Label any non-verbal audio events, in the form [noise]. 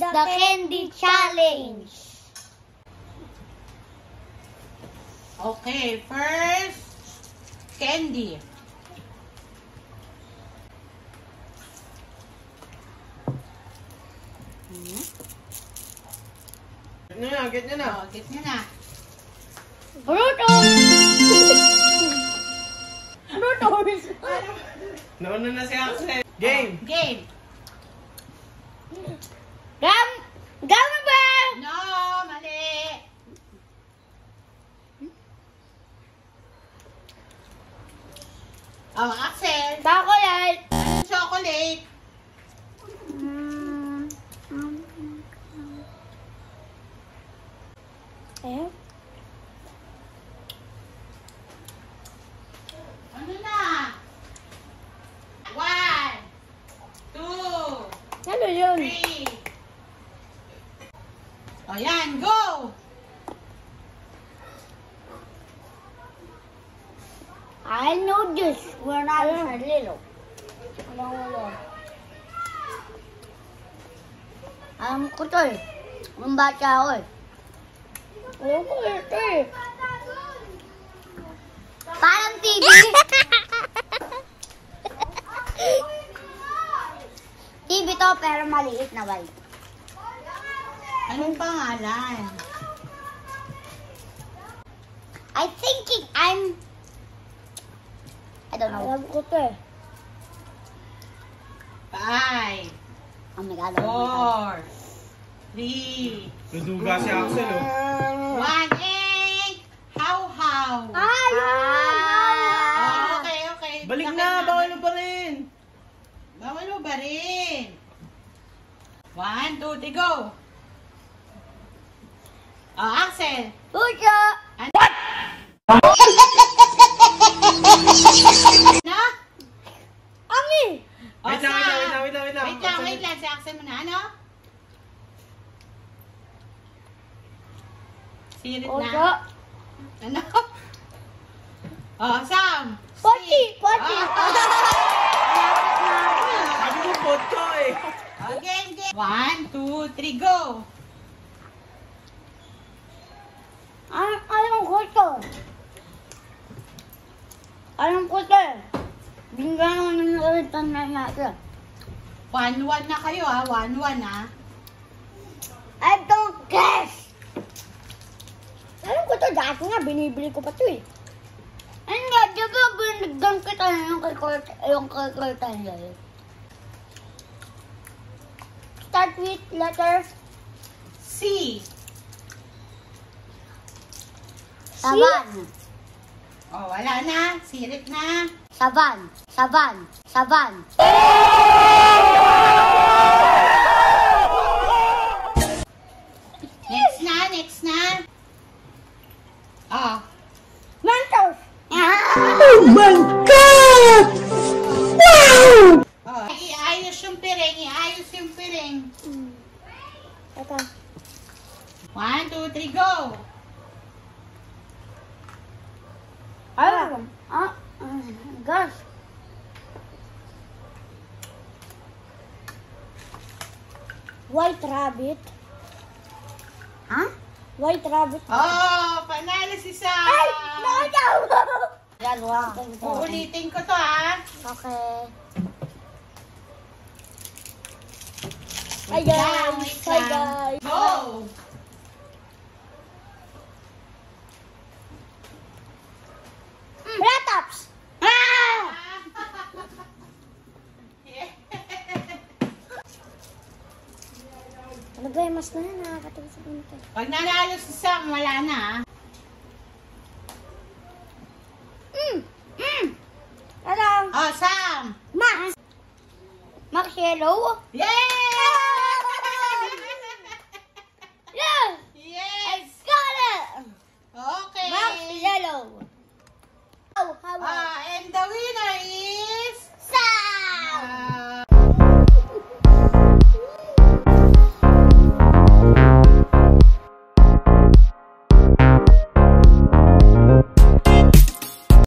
Orange. Okay, first, candy. Hmm? Get nyo na, get nyo na. Oh, get nyo na. Frutos. [laughs] Frutos. Nauna na si Axel. Game! Game. Gum. Gummy bear. No, mali. Oh, Axel. Chocolate. Anong chocolate? Eh? Ano na? One, two, Ano yun? three. O yan, go! I know this. Not sa lilo. Alam mo yun. Alam ko to eh. Nung bata ako eh. Alam ko. Parang TV. [laughs] TV to pero maliit na bal. Anong pangalan? I thinking I'm... I don't know. Alam ko to eh. Five, Oh my God. four, three, Duduga si Axel oh. one, eight. How, how? Ah, yun! Oh, okay, okay. Balik na, bawal mo pa rin. Bawal mo ba rin? One, two, three, go! Oh, Axel! Puso! Ano? [laughs] Na? Ami! Oh, Wait lang, wait lang, wait lang, wait lang, wait lang. Wait lang. Si Axel muna, ano? Sirit Puso! na. Ano? Oh, Sam! Poti! Poti! Ah. [laughs] Sabi mo, pot ko eh. Okay, okay. One, two, three, go! Ah, alam ko to. Alam ko to. Binggan mo nang nakalitan na natin. One, one na kayo, ah. One, one, ah. I don't guess! Alam ko to, dati nga, binibili ko pa to eh. Ayun nga, di ba binigyan kita yung niya eh. Start with letter C. Saban. Oh, wala na. Sirit na. Saban. Saban. Saban. Next na, next na. Oh. Mentos. Oh, iayos yung piring, iayos yung piring. Ito. One, two, three, go! Ayun. Ah, ah, gas. White rabbit. Ha? White rabbit. Oh, panalo si Sam! Ay! Nakajaw! Dalawa. Uulitin ko to, ha? Okay. Hi guys! Hi guys! Go! Mm, Ratops! Ah! Ba yung mas na yan? Nakakatawa sa punta. Pag nanalo si Sam, wala na, ha? Mm! Mm! Hello! Oh, Sam! Max! Max Yellow? Yay!